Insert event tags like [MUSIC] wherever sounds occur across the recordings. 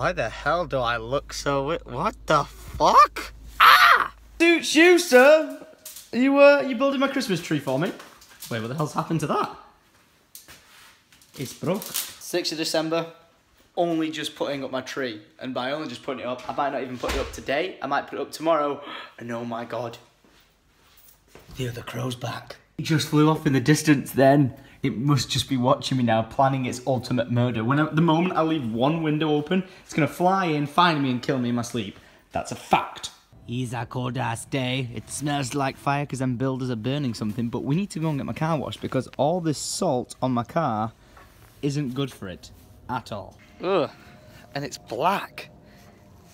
Why the hell do I look so... What the fuck? Ah! Suits you, sir. Are you, uh, you building my Christmas tree for me? Wait, what the hell's happened to that? It's broke. 6th of December, only just putting up my tree. And by only just putting it up, I might not even put it up today. I might put it up tomorrow. And oh my god, the other crow's back. He just flew off in the distance then. It must just be watching me now, planning its ultimate murder. When I, the moment I leave one window open, it's gonna fly in, find me, and kill me in my sleep. That's a fact. It's a cold ass day. It smells like fire because them builders are burning something, but we need to go and get my car washed because all this salt on my car isn't good for it at all. Ugh. And it's black.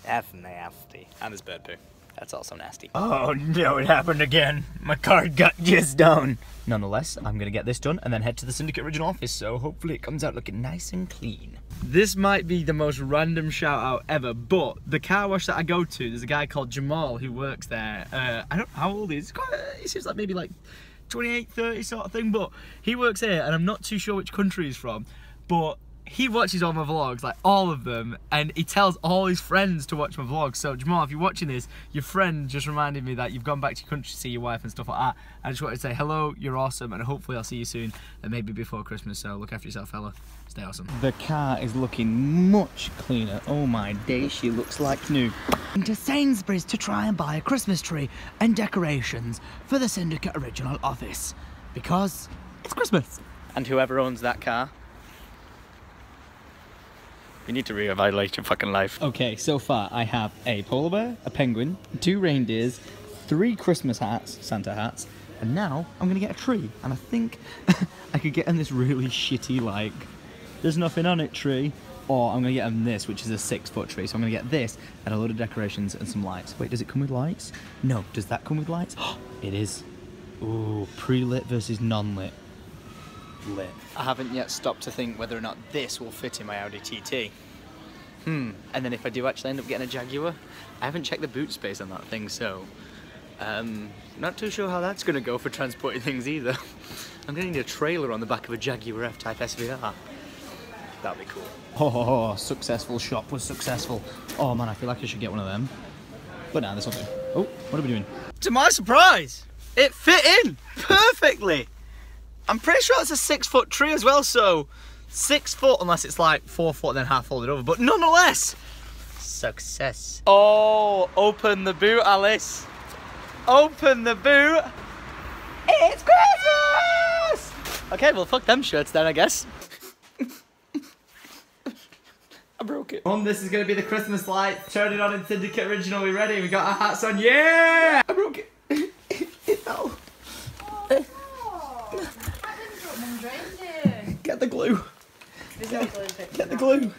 That's nasty. And there's bird poo. That's also nasty. Oh no, it happened again. My card got [LAUGHS] just done. Nonetheless, I'm gonna get this done and then head to the Syndicate Original office, so hopefully it comes out looking nice and clean. This might be the most random shout out ever, but the car wash that I go to, there's a guy called Jamal who works there. Uh, I don't know how old he is. He's quite- He seems like maybe like 28, 30 sort of thing, but he works here and I'm not too sure which country he's from, but he watches all my vlogs, like all of them, and he tells all his friends to watch my vlogs. So Jamal, if you're watching this, your friend just reminded me that you've gone back to your country to see your wife and stuff like that. I just wanted to say hello, you're awesome, and hopefully I'll see you soon, and maybe before Christmas. So look after yourself, fella. Stay awesome. The car is looking much cleaner. Oh my day, she looks like new. to Sainsbury's to try and buy a Christmas tree and decorations for the Syndicate Original office. Because it's Christmas. And whoever owns that car, you need to reevaluate your fucking life. Okay, so far I have a polar bear, a penguin, two reindeers, three Christmas hats, Santa hats, and now I'm gonna get a tree. And I think [LAUGHS] I could get in this really shitty, like, there's nothing on it tree. Or I'm gonna get him this, which is a six foot tree. So I'm gonna get this and a load of decorations and some lights. Wait, does it come with lights? No. Does that come with lights? [GASPS] it is. Ooh, pre-lit versus non-lit. Lit. I haven't yet stopped to think whether or not this will fit in my Audi TT. Hmm. And then if I do actually end up getting a Jaguar, I haven't checked the boot space on that thing, so um, not too sure how that's going to go for transporting things either. [LAUGHS] I'm going to need a trailer on the back of a Jaguar F-Type SVR. That'd be cool. Oh, successful shop was successful. Oh man, I feel like I should get one of them. But nah, this will do. Oh, what are we doing? To my surprise, it fit in perfectly. I'm pretty sure it's a six foot tree as well, so six foot unless it's like four foot and then half folded over, but nonetheless, success. Oh, open the boot, Alice. Open the boot. It's Christmas! Okay, well, fuck them shirts then, I guess. [LAUGHS] I broke it. Mum, this is gonna be the Christmas light. Turn it on in Syndicate Original. We ready? We got our hats on. Yeah! I broke it. it fell. Get the glue. There's no glue Get the glue.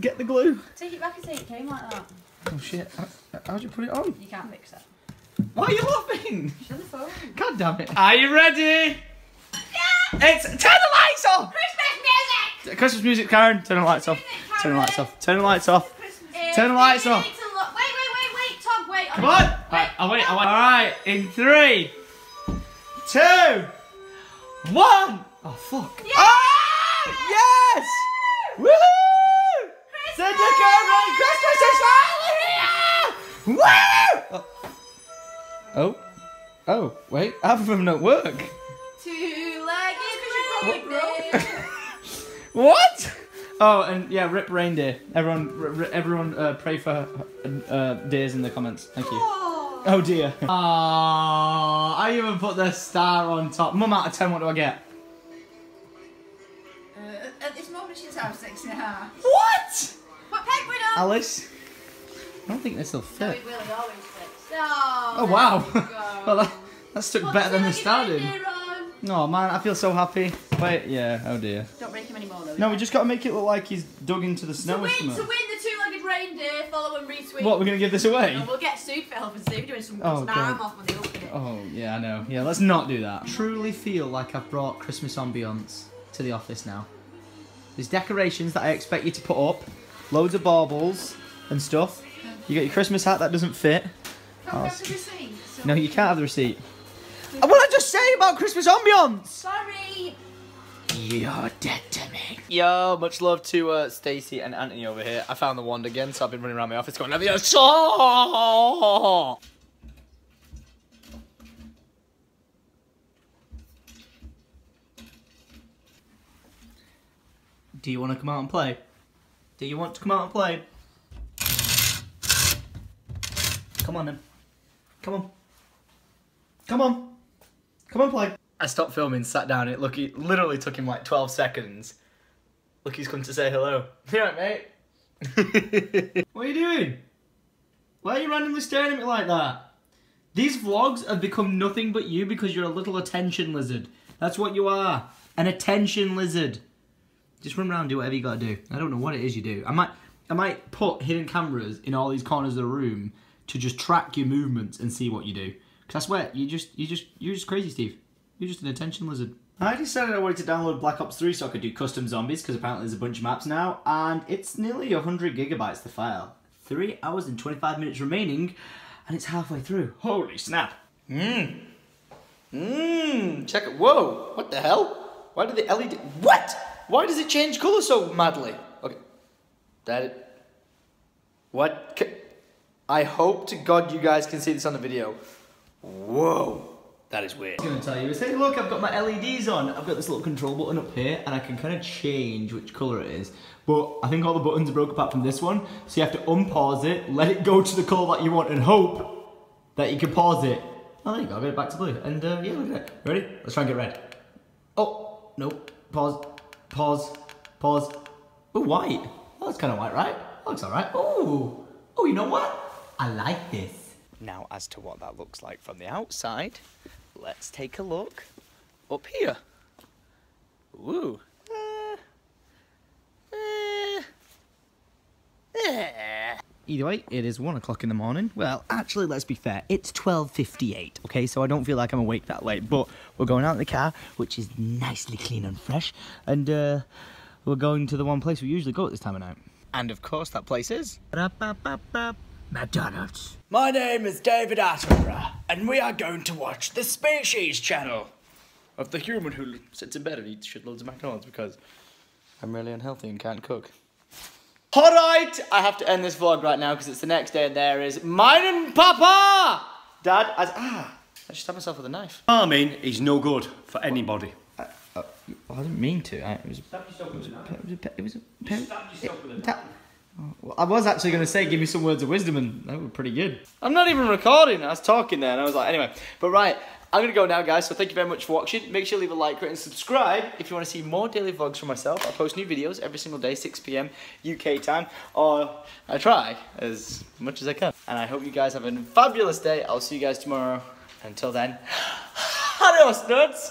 Get the glue. Take it back and say it came like that. Oh shit. How- How'd you put it on? You can't fix it. Why are you laughing? She's on the phone. God damn it. Are you ready? Yeah! It's turn the lights off! Christmas music! Christmas music, Karen. Turn the lights off. Turn the lights off. Turn the lights off. Turn the lights off. Wait, wait, wait, wait, Tom, wait. Come on! Right, I'll wait, I'll wait. Alright, in three, two, one. Oh, fuck. Ah! Yes! Woohoo! Syndicate Run Christmas is finally here! Woo! Oh. Oh, wait, half of them don't work. Two-legged reindeer. [LAUGHS] What? Oh, and yeah, rip reindeer. Everyone, r- r- everyone, uh, pray for uh, deers in the comments. Thank you. Oh dear. Aww, I even put the star on top. Mum out of 10, what do I get? Uh, at this moment, she's half six and a half. What? What peg we? Alice? I don't think this will No, fit. it will, always fits. Oh, Oh wow. [LAUGHS] well, that, that stuck Put better than the two-legged starting. on. Oh man, I feel so happy. Wait, yeah, oh dear. Don't break him anymore, though. No, we just gotta make it look like he's dug into the snow or win, to win the two-legged reindeer, follow and retweet. What, we're gonna give this away? And we'll get sued for helping Steve doing some Oh, arm off when they open it. Oh, yeah, I know. Yeah, let's not do that. Truly feel like I've brought Christmas ambience to the office now. There's decorations that I expect you to put up, loads of baubles and stuff. You got your Christmas hat that doesn't fit. Come Oh, back the scene. So- No, you can't have the receipt. What did I just say about Christmas ambience? Sorry. You're dead to me. Yo, much love to uh, Stacy and Anthony over here. I found the wand again, so I've been running around my office going, Leviosa! Do you want to come out and play? Do you want to come out and play? Come on then. Come on. Come on. Come on, play. I stopped filming, sat down. It look, it literally took him like 12 seconds. Look, he's come to say hello. [LAUGHS] You alright, mate? [LAUGHS] what are you doing? Why are you randomly staring at me like that? These vlogs have become nothing but you because you're a little attention lizard. That's what you are. An attention lizard. Just run around and do whatever you gotta do. I don't know what it is you do. I might I might put hidden cameras in all these corners of the room to just track your movements and see what you do. Cause that's where you just you just you're just crazy, Steeve. You're just an attention lizard. I decided I wanted to download Black Ops 3 so I could do custom zombies because apparently there's a bunch of maps now and it's nearly 100 gigabytes the file. 3 hours and 25 minutes remaining and it's halfway through. Holy snap. Mmm. Mmm. Check it. Whoa. What the hell? Why did the LED... What? Why does it change colour so madly? Okay. That... What? I hope to God you guys can see this on the video. Whoa. That is weird. I was going to tell you is, hey look, I've got my LEDs on. I've got this little control button up here and I can kind of change which colour it is. But I think all the buttons are broke apart from this one. So you have to unpause it, let it go to the colour that you want and hope that you can pause it. Oh, there you go, I'll get it back to blue. And uh, yeah, look at it. Ready? Let's try and get red. Oh, nope. Pause, pause, pause. Oh, white. That's kind of white, right? That Looks alright. Oh, oh, you know what? I like this. Now, as to what that looks like from the outside, let's take a look up here. Ooh. Uh, uh, uh. Either way, it is one o'clock in the morning. Well, actually, let's be fair. It's twelve fifty-eight. Okay, so I don't feel like I'm awake that late. But we're going out in the car, which is nicely clean and fresh, and uh, we're going to the one place we usually go at this time of night. And of course, that place is McDonald's. My name is David Attenborough, and we are going to watch the Species Channel. of the human who sits in bed and eats shitloads of McDonald's because I'm really unhealthy and can't cook. Alright, I have to end this vlog right now because it's the next day and there is mine and Papa! Dad, as, ah, I just stabbed myself with a knife. Farming is no good for anybody. I didn't mean to. I, it was. It was a. It was a. It was a. it- that- well, I was actually going to say, give me some words of wisdom, and that were pretty good. I'm not even recording. I was talking there, and I was like, anyway. But right, I'm going to go now, guys. So thank you very much for watching. Make sure you leave a like, rate, and subscribe if you want to see more daily vlogs from myself. I post new videos every single day, 6 p.m. UK time, or I try as much as I can. And I hope you guys have a fabulous day. I'll see you guys tomorrow. Until then, [GASPS] adios, nuts.